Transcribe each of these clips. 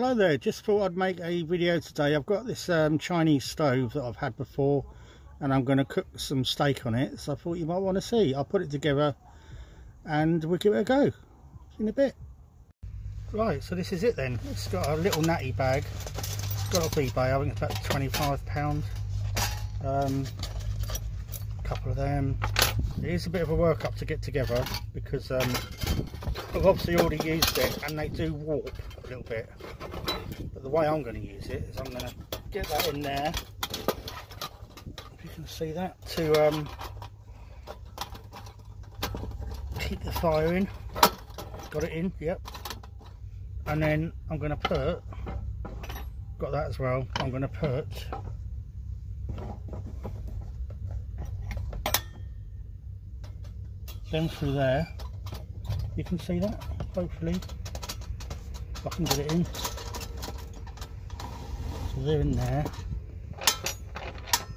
Hello there, just thought I'd make a video today. I've got this um, Chinese stove that I've had before and I'm going to cook some steak on it. So I thought you might want to see. I'll put it together and we'll give it a go in a bit. Right, so this is it then. It's got a little natty bag. It's got off eBay, I think it's about £25. Um, a couple of them. It is a bit of a workup to get together because um, I've obviously already used it and they do warp a little bit. But the way I'm going to use it is I'm going to get that in there. If you can see that to um, keep the fire in. Got it in, yep. And then I'm going to put, got that as well, I'm going to put them through there. You can see that hopefully. If I can get it in. So they're in there.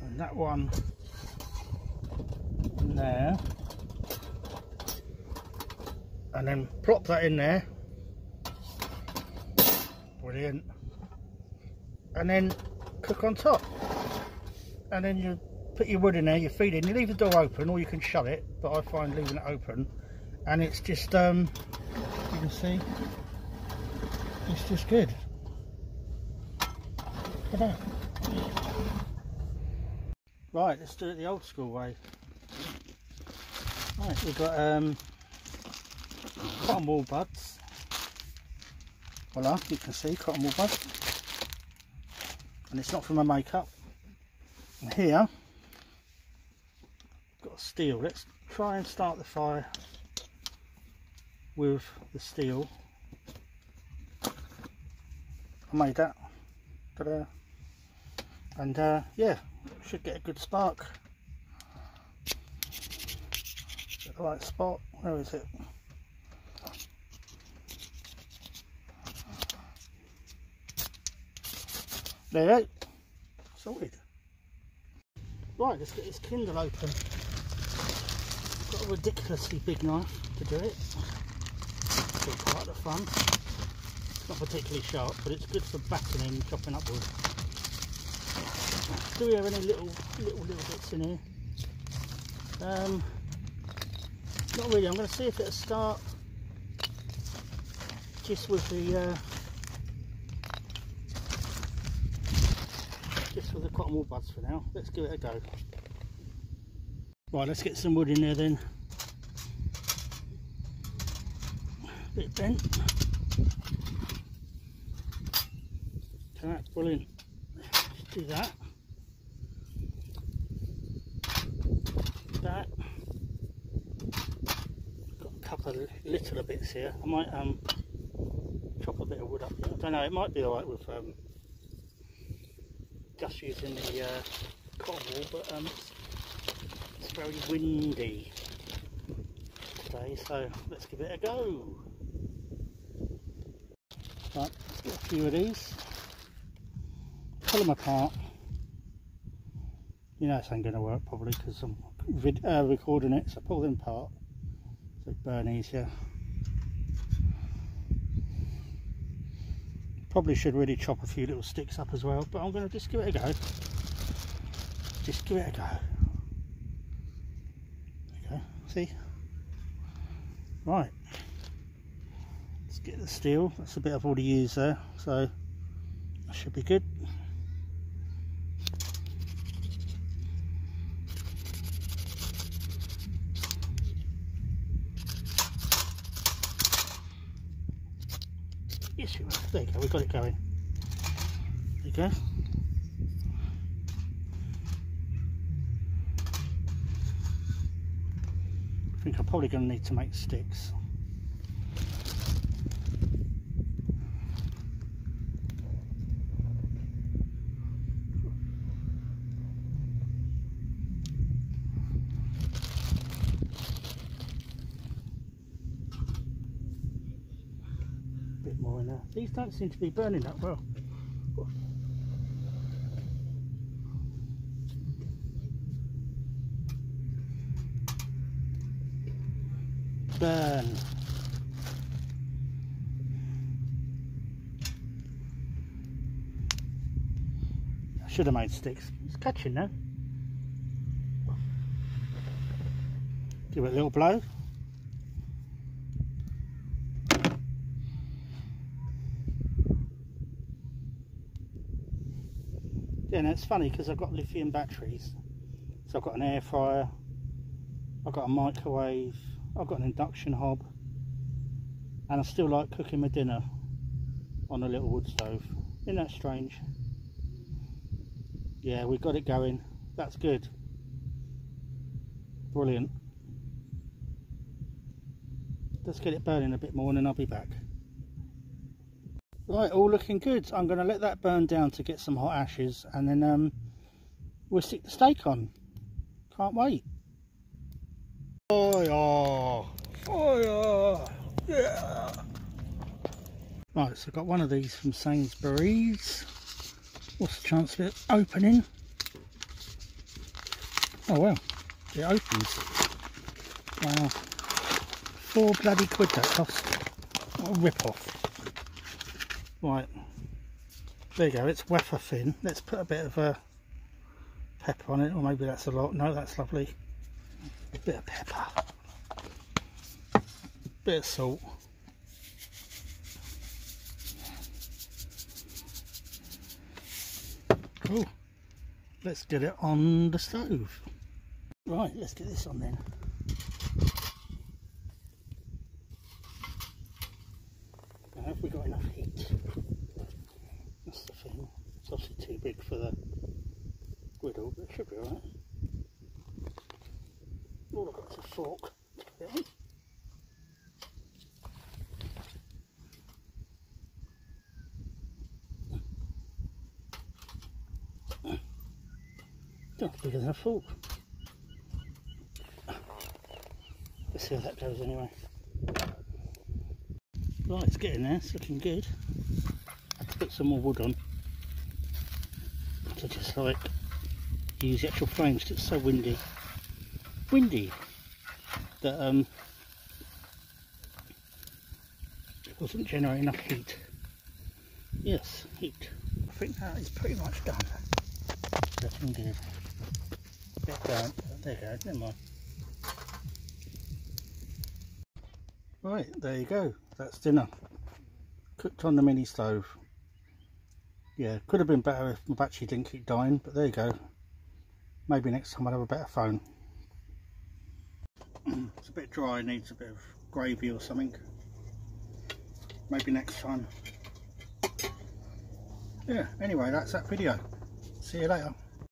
And that one in there. And then plop that in there. Brilliant. And then cook on top. And then you put your wood in there you feed in, you leave the door open or you can shut it but I find leaving it open. And it's just um you can see it's just good. Right let's do it the old school way. Right we've got um cotton wool buds. Voila you can see cotton wool buds. And it's not from my makeup. And here steel let's try and start the fire with the steel. I made that. And uh, yeah, should get a good spark. Get the right spot. Where is it? There you go. Sorted. Right, let's get this Kindle open. A ridiculously big knife to do it quite a fun. It's not particularly sharp, but it's good for batoning chopping up wood. Do we have any little little little bits in here? Um, not really. I'm going to see if it'll start just with the uh, just with the cotton wool buds for now. Let's give it a go. Right, let's get some wood in there then. bit bent. So that's brilliant. Do that. That. Got a couple of little bits here. I might um chop a bit of wood up here. I don't know, it might be alright with um just using the uh, cotton wool, but um, it's very windy today, so let's give it a go. Right, let's get a few of these. Pull them apart. You know this ain't going to work probably because I'm uh, recording it, so pull them apart so they burn easier. Probably should really chop a few little sticks up as well, but I'm going to just give it a go. Just give it a go. Right. Let's get the steel. That's a bit I've already used there so that should be good. Yes you are there you go. We've got it going. There you go I think I'm probably going to need to make sticks Bit more in there. These don't seem to be burning that well. Burn. Should have made sticks. It's catching now. Give it a little blow. Yeah, and it's funny because I've got lithium batteries. So I've got an air fryer, I've got a microwave, I've got an induction hob, and I still like cooking my dinner on a little wood stove. Isn't that strange? Yeah, we've got it going. That's good. Brilliant. Let's get it burning a bit more and then I'll be back. Right, all looking good. I'm going to let that burn down to get some hot ashes and then um, we'll stick the steak on. Can't wait. Fire! Fire! Yeah! Right, so I've got one of these from Sainsbury's. What's the chance of it opening? Oh well, it opens. Wow. Four bloody quid that cost. What a rip-off. Right. There you go, it's wafer thin. Let's put a bit of a pepper on it, or maybe that's a lot. No, that's lovely. Bit of pepper. Bit of salt. Cool. Let's get it on the stove. Right, let's get this on then. Now, have we got enough heat? That's the thing. It's obviously too big for the griddle, but it should be alright. Is a fork. Not bigger than a fork. Let's see how that goes anyway. Right, it's getting there, it's looking good. I put some more wood on to just like use the actual frames it's so windy. Windy that um it wasn't generating enough heat. Yes, heat. I think that is pretty much done. Looking good. Bit burnt, there you go, never mind. Right, there you go. That's dinner. Cooked on the mini stove. Yeah, could have been better if my battery didn't keep dying, but there you go. Maybe next time I'll have a better phone. It's a bit dry, needs a bit of gravy or something. Maybe next time. Yeah, anyway, that's that video. See you later.